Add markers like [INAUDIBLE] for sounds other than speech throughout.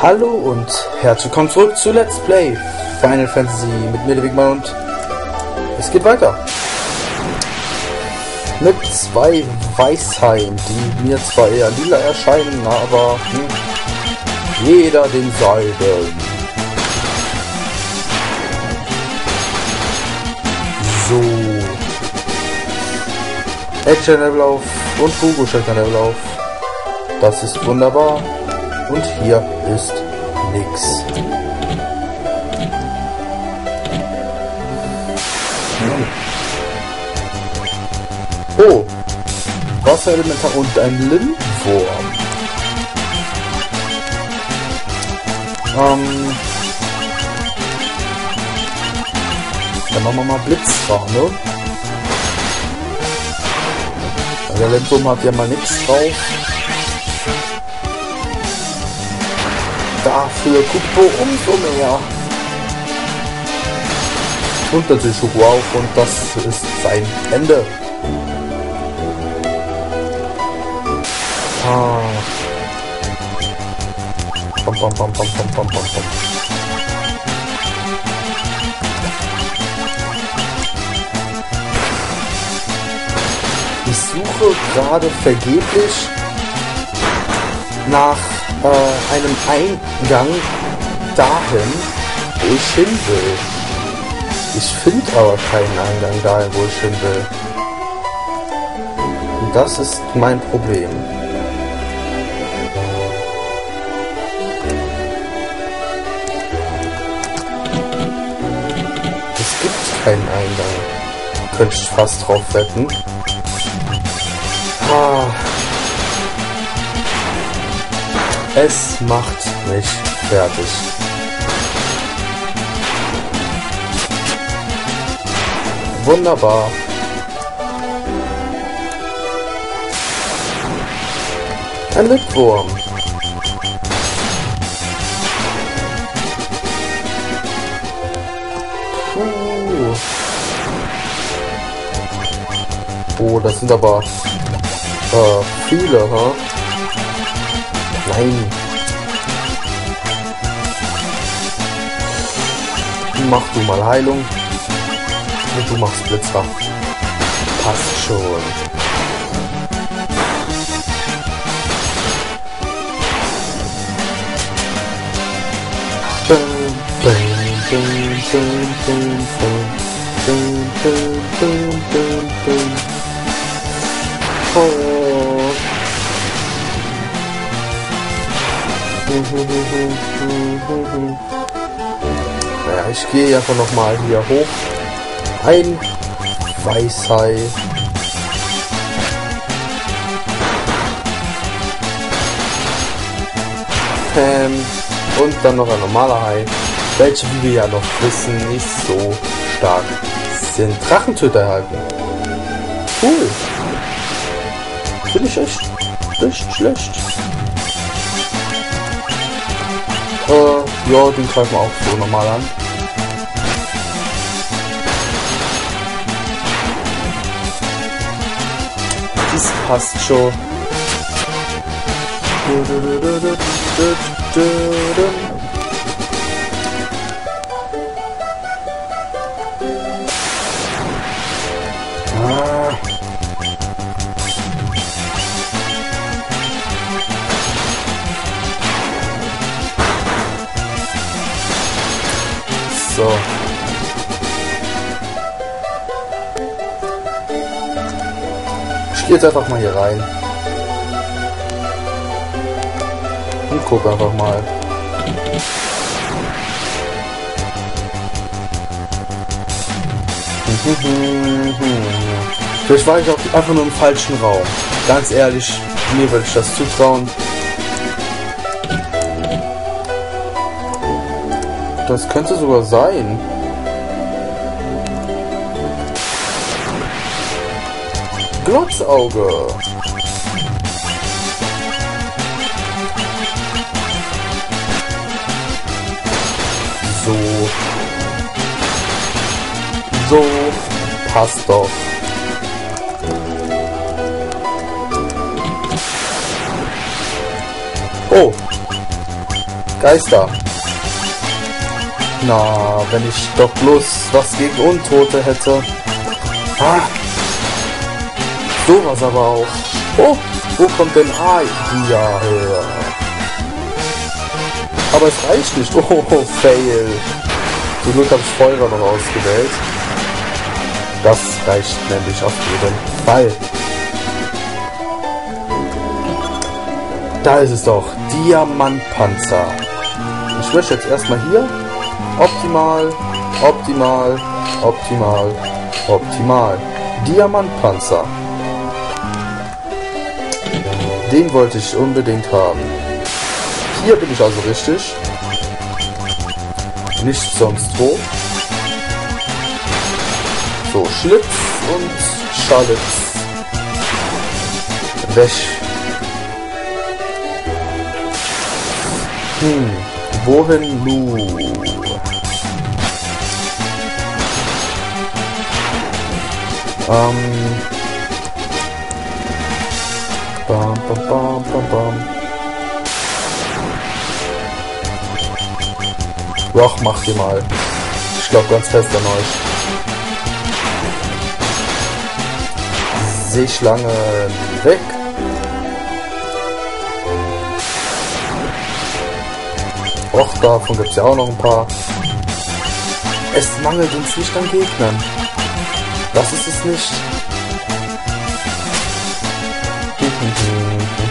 Hallo und herzlich willkommen zurück zu Let's Play Final Fantasy mit mir, Wigmann und es geht weiter. Mit zwei Weisheiten, die mir zwar eher lila erscheinen, aber hm, jeder denselben. So. Edge Level auf und Hugo Level auf. Das ist wunderbar. Und hier ist nix. Oh, Wasserelementar und ein Lindwurm. Ähm, dann machen wir mal Blitzfahne. Der Lindwurm hat ja mal nichts drauf. Dafür Kupo umso mehr. Und natürlich Schoko auf und das ist sein Ende. Ah. Bam. Ich suche gerade vergeblich nach äh, einem Eingang dahin, wo ich hin will. Ich finde aber keinen Eingang dahin, wo ich hin will. Und das ist mein Problem. Es gibt keinen Eingang. Könnte ich fast drauf wetten. Es macht mich fertig. Wunderbar. Ein Lipwurm. Puh. Oh, das sind aber äh, viele, ha? Huh? Nein. Mach du mal Heilung. Und du machst Blitzer. Passt schon. Oh. Ja, ich gehe einfach noch mal hier hoch. Ein Weißhai. Ähm, und dann noch ein normaler Hai, welche, wie wir ja noch wissen, nicht so stark sind. Drachentöter erhalten. Cool. Finde ich echt, echt schlecht. Äh, ja, den greifen wir auch so normal an. Das passt schon. Ah. Jetzt einfach mal hier rein. Und guck einfach mal. Vielleicht war ich auch einfach nur im falschen Raum. Ganz ehrlich, mir würde ich das zutrauen. Das könnte sogar sein. Glotzauge. So. So. Passt doch. Oh. Geister. Na, wenn ich doch bloß was gegen Untote hätte. Ah. Sowas aber auch. Oh, wo kommt denn Aia her? Aber es reicht nicht. Oh, fail. Zum Glück habe ich Feuer noch ausgewählt. Das reicht nämlich auf jeden Fall. Da ist es doch. Diamantpanzer. Ich lösche jetzt erstmal hier. Optimal, optimal, optimal, optimal. Diamantpanzer. Den wollte ich unbedingt haben. Hier bin ich also richtig. Nicht sonst wo. So, Schlitz und Schalitz. Weg. Hm, wohin nun? Ähm. Bam, bam, bam, bam, bam. Roch, mach die mal. Ich glaube ganz fest an euch. Seeschlange weg. Och, davon gibt es ja auch noch ein paar. Es mangelt uns nicht an Gegnern. Das ist es nicht.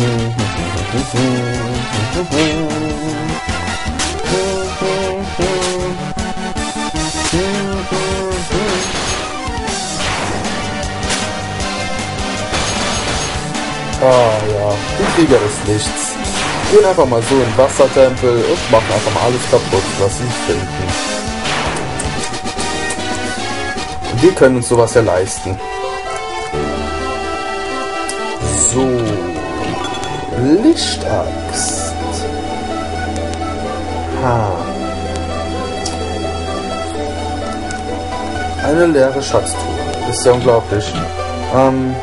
Ah ja, die Krieger des Lichts. Gehen einfach mal so in Wassertempel und machen einfach mal alles kaputt, was sie finden. Wir können uns sowas ja leisten. So. Lichtaxt. Ha. Eine leere Schatztruhe. Ist ja unglaublich. Ähm.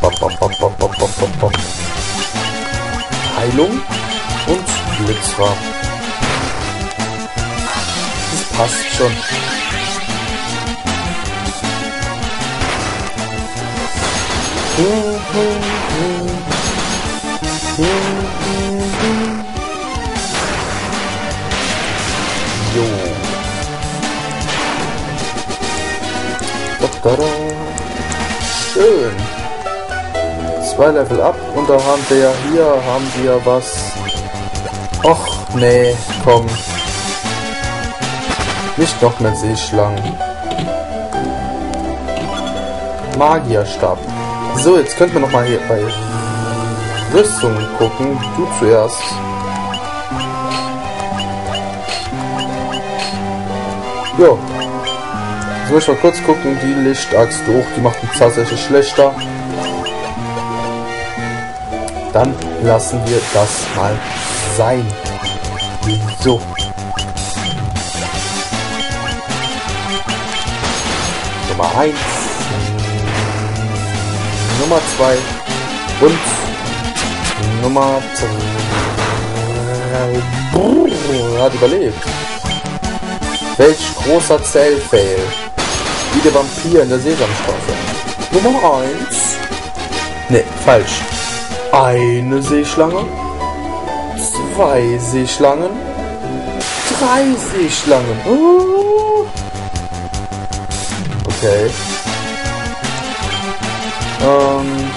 Bop, bop, bop, bop, bop, bop, bop. Heilung und Blitzra. Das passt schon. Jo. Schön. Zwei Level up und da haben wir ja hier haben wir was. Och, nee, komm. Nicht noch mehr Seeschlangen. Magierstab. So, jetzt könnten wir noch mal hier bei Rüstungen gucken. Du zuerst. Jo. Jetzt muss ich mal kurz gucken. Die Lichtaxt hoch, die macht uns tatsächlich schlechter. Dann lassen wir das mal sein. So. Nummer 1. Nummer 2 und Nummer 3. Hat überlebt. Welch großer Zellfail. Wie der Vampir in der Sesamstraße. Nummer 1. Ne, falsch. Eine Seeschlange. Zwei Seeschlangen. Drei Seeschlangen. Oh. Okay. Ähm.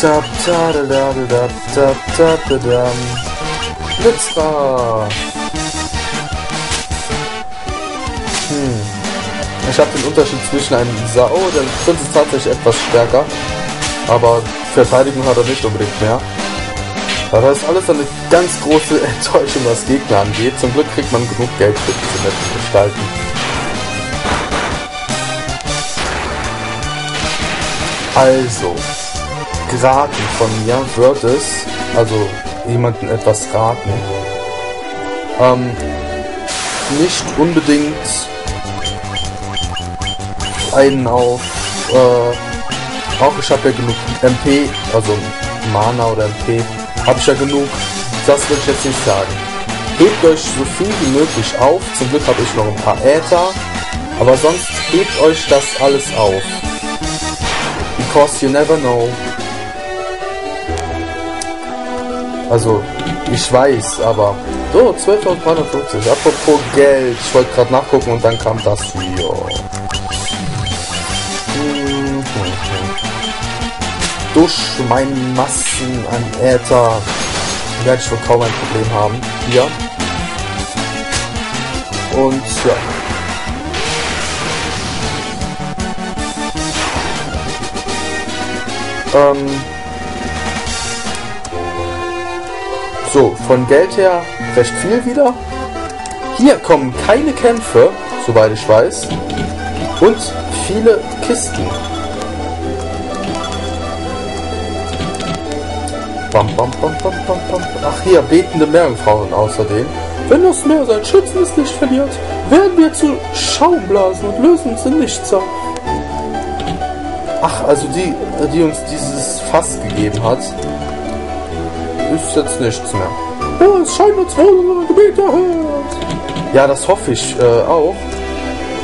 Tap, ta, da, da, da, da, tap, da, da. Blitzra. Hm. Ich habe den Unterschied zwischen einem Sao, der Prinz ist tatsächlich etwas stärker, aber Verteidigung hat er nicht unbedingt mehr. Aber das ist alles eine ganz große [LAUGHS] Enttäuschung, was Gegner angeht. Zum Glück kriegt man genug Geld für diese netten Gestalten. Also, geraten von mir wird es, also jemanden etwas raten, ähm, nicht unbedingt einen auf, äh, auch ich habe ja genug MP, also Mana oder MP, habe ich ja genug. Das würde ich jetzt nicht sagen. Hebt euch so viel wie möglich auf. Zum Glück habe ich noch ein paar Äther. Aber sonst hebt euch das alles auf. Because you never know. Also, ich weiß, aber... So, 12.350. Apropos Geld. Ich wollte gerade nachgucken und dann kam das hier. Durch meinen Massen an Äther werde ich wohl kaum ein Problem haben. Hier. Und ja. Ähm, so, von Geld her recht viel wieder. Hier kommen keine Kämpfe, soweit ich weiß. Und viele Kisten. Bam, bam, bam, bam, bam, bam. Ach hier, betende Meerjungfrauen außerdem. Wenn das Meer sein schützendes Licht verliert, werden wir zu Schaumblasen und lösen uns in nichts ab. Ach, also die, die uns dieses Fass gegeben hat, ist jetzt nichts mehr. Oh, es scheint uns wohl unser Gebet erhört. Ja, das hoffe ich äh, auch.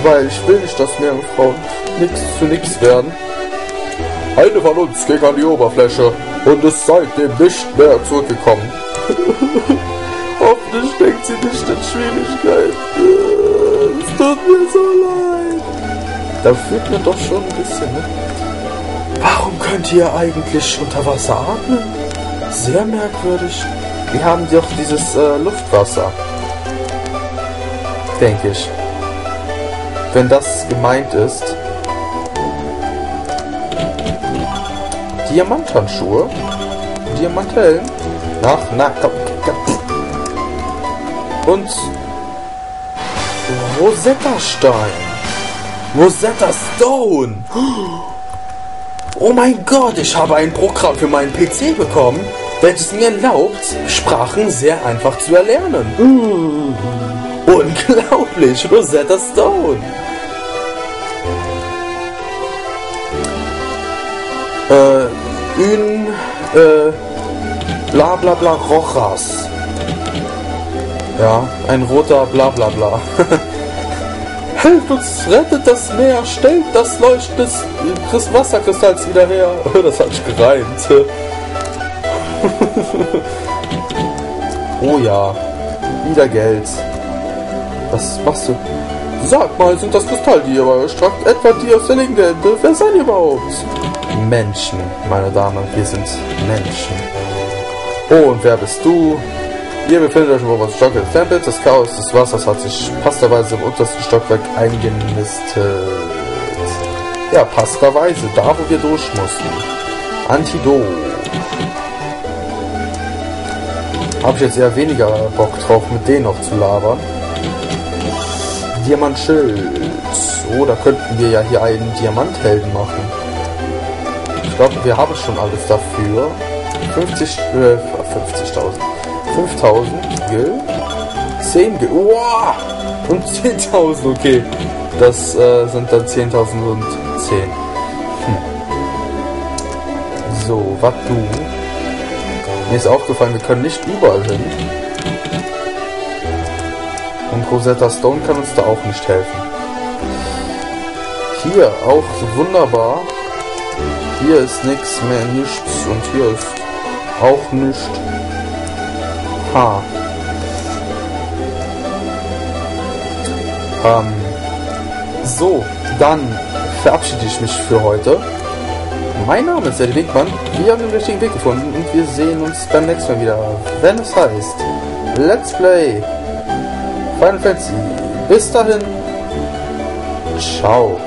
Weil ich will nicht, dass Meerjungfrauen nichts für nichts werden. Eine von uns ging an die Oberfläche und ist seitdem nicht mehr zurückgekommen. [LAUGHS] Hoffentlich steckt sie nicht in Schwierigkeiten. Es tut mir so leid. Da fühlt mir doch schon ein bisschen, ne? Warum könnt ihr eigentlich unter Wasser atmen? Sehr merkwürdig. Wir haben doch dieses äh, Luftwasser. Denke ich. Wenn das gemeint ist. Diamanthandschuhe. Diamanthelm. Ach, na, komm, komm. Und Rosetta Stein. Rosetta Stone. Oh mein Gott, ich habe ein Programm für meinen PC bekommen, welches mir erlaubt, Sprachen sehr einfach zu erlernen. Unglaublich, Rosetta Stone. Un, äh, bla bla bla Rojas. Ja, ein roter bla bla bla. [LAUGHS] Helft uns, rettet das Meer, stellt das Leuchten des Wasserkristalls wieder her. [LAUGHS] Das hat gereimt. [LAUGHS] oh ja, wieder Geld. Was machst du? Sag mal, sind das euch tragt? Etwa die aus der Legende? Wer seid ihr überhaupt? Menschen, meine Damen, wir sind Menschen. Oh, und wer bist du? Ihr befindet euch im obersten Stock des Tempels. Das Chaos des Wassers hat sich passterweise im untersten Stockwerk eingenistet. Ja, passterweise, da wo wir durch mussten. Antidot. Habe ich jetzt eher weniger Bock drauf, mit denen noch zu labern. Diamantschild. Oh, da könnten wir ja hier einen Diamanthelden machen. Ich glaube, wir haben schon alles dafür. 50, äh, 50.000. 5000 Gil. 10 Gil. Wow! Und 10.000, okay. Das äh, sind dann 10.000 und 10. Hm. So, was du? Mir ist aufgefallen, wir können nicht überall hin. Und Rosetta Stone kann uns da auch nicht helfen. Hier auch wunderbar. Hier ist nichts mehr, nichts. Und hier ist auch nichts. Aha. Ähm, so, dann verabschiede ich mich für heute. Mein Name ist Eddie Wegmann. Wir haben den richtigen Weg gefunden und wir sehen uns beim nächsten Mal wieder, wenn es heißt Let's Play Final Fantasy. Bis dahin, ciao.